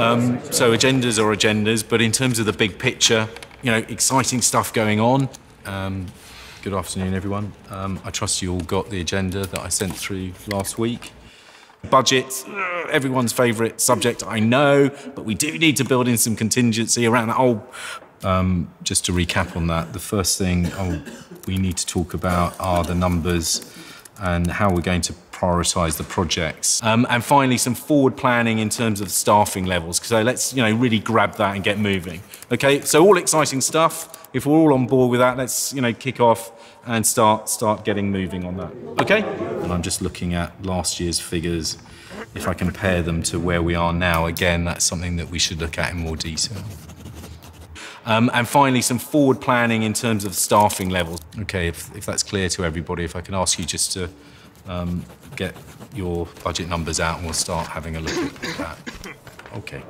Um, so agendas are agendas, but in terms of the big picture, you know, exciting stuff going on. Um, good afternoon, everyone. Um, I trust you all got the agenda that I sent through last week. Budget, uh, everyone's favourite subject, I know, but we do need to build in some contingency around that whole. Um, just to recap on that, the first thing oh, we need to talk about are the numbers and how we're going to prioritise the projects. Um, and finally, some forward planning in terms of staffing levels. So let's you know really grab that and get moving. Okay, so all exciting stuff. If we're all on board with that, let's you know kick off and start start getting moving on that. Okay. And I'm just looking at last year's figures. If I compare them to where we are now, again, that's something that we should look at in more detail. Um, and finally, some forward planning in terms of staffing levels. Okay, if, if that's clear to everybody, if I can ask you just to um, get your budget numbers out and we'll start having a look at that. Okay.